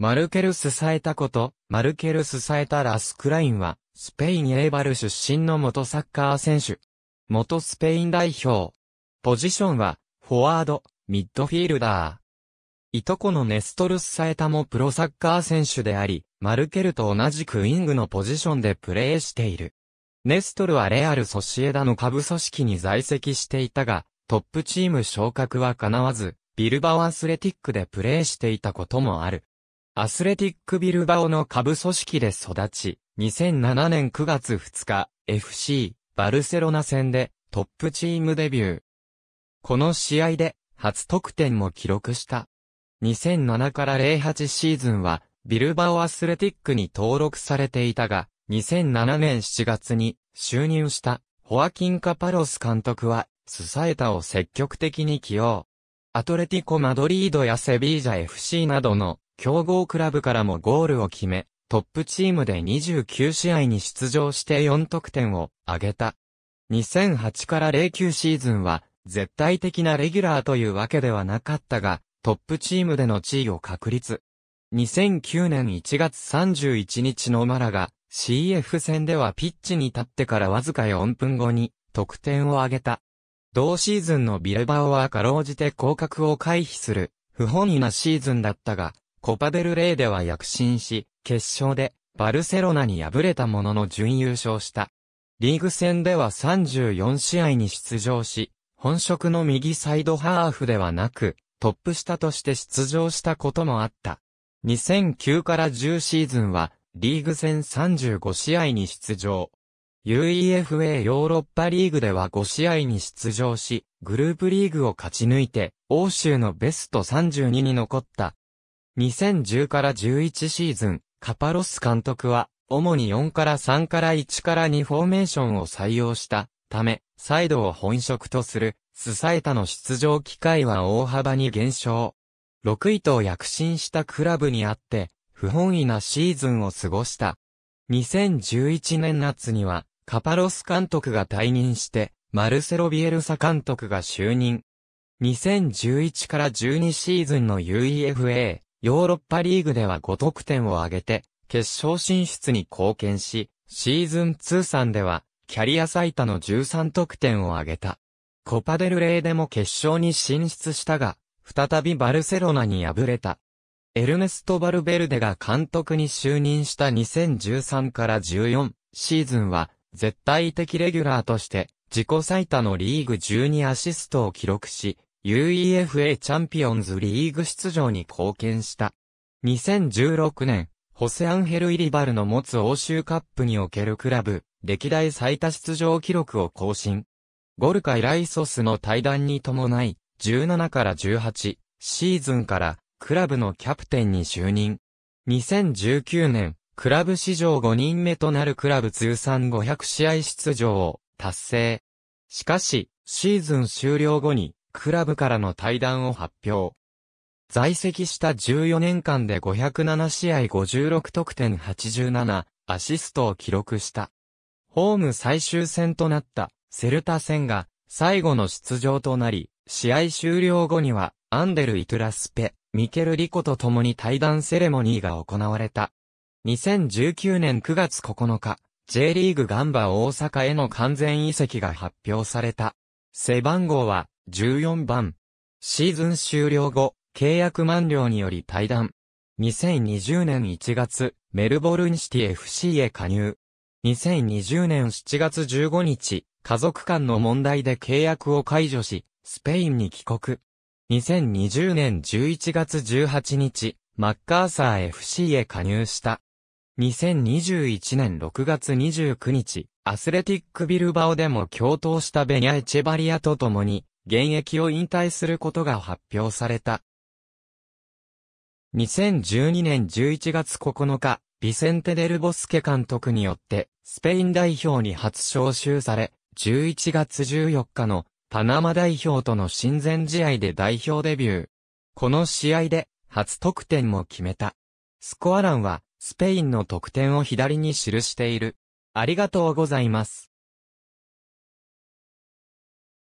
マルケルス・サエタこと、マルケルス・サエタ・ラスクラインは、スペイン・エーバル出身の元サッカー選手。元スペイン代表。ポジションは、フォワード、ミッドフィールダー。いとこのネストルス・サエタもプロサッカー選手であり、マルケルと同じくウィングのポジションでプレーしている。ネストルはレアル・ソシエダの下部組織に在籍していたが、トップチーム昇格は叶わず、ビルバオアスレティックでプレーしていたこともある。アスレティックビルバオの下部組織で育ち、2007年9月2日、FC、バルセロナ戦でトップチームデビュー。この試合で初得点も記録した。2007から08シーズンはビルバオアスレティックに登録されていたが、2007年7月に就任したホアキン・カパロス監督はスサエタを積極的に起用。アトレティコ・マドリードやセビージャ FC などの強豪クラブからもゴールを決め、トップチームで29試合に出場して4得点を挙げた。2008から09シーズンは絶対的なレギュラーというわけではなかったが、トップチームでの地位を確立。2009年1月31日のマラが CF 戦ではピッチに立ってからわずか4分後に得点を挙げた。同シーズンのビレバオはかろうじて降格を回避する不本意なシーズンだったが、コパデルレイでは躍進し、決勝でバルセロナに敗れたものの準優勝した。リーグ戦では34試合に出場し、本職の右サイドハーフではなく、トップ下として出場したこともあった。2009から10シーズンは、リーグ戦35試合に出場。UEFA ヨーロッパリーグでは5試合に出場し、グループリーグを勝ち抜いて、欧州のベスト32に残った。2010から11シーズン、カパロス監督は、主に4から3から1から2フォーメーションを採用したため、サイドを本職とする、スサエタの出場機会は大幅に減少。6位と躍進したクラブにあって、不本意なシーズンを過ごした。2011年夏には、カパロス監督が退任して、マルセロ・ビエルサ監督が就任。2011から12シーズンの UEFA、ヨーロッパリーグでは5得点を挙げて、決勝進出に貢献し、シーズン通算では、キャリア最多の13得点を挙げた。コパデルレーでも決勝に進出したが、再びバルセロナに敗れた。エルネスト・バルベルデが監督に就任した2013から14シーズンは、絶対的レギュラーとして、自己最多のリーグ12アシストを記録し、UEFA チャンピオンズリーグ出場に貢献した。2016年、ホセアンヘル・イリバルの持つ欧州カップにおけるクラブ、歴代最多出場記録を更新。ゴルカ・イライソスの対談に伴い、17から18シーズンからクラブのキャプテンに就任。2019年、クラブ史上5人目となるクラブ通算500試合出場を達成。しかし、シーズン終了後にクラブからの退団を発表。在籍した14年間で507試合56得点87アシストを記録した。ホーム最終戦となったセルタ戦が最後の出場となり、試合終了後にはアンデル・イトラスペ、ミケル・リコと共に対談セレモニーが行われた。2019年9月9日、J リーグガンバ大阪への完全移籍が発表された。背番号は14番。シーズン終了後、契約満了により退団。2020年1月、メルボルンシティ FC へ加入。2020年7月15日、家族間の問題で契約を解除し、スペインに帰国。2020年11月18日、マッカーサー FC へ加入した。2021年6月29日、アスレティックビルバオでも共闘したベニャエチェバリアと共に、現役を引退することが発表された。2012年11月9日、ビセンテ・デルボスケ監督によって、スペイン代表に初招集され、11月14日のパナマ代表との親善試合で代表デビュー。この試合で初得点も決めた。スコア欄はスペインの得点を左に記している。ありがとうございます。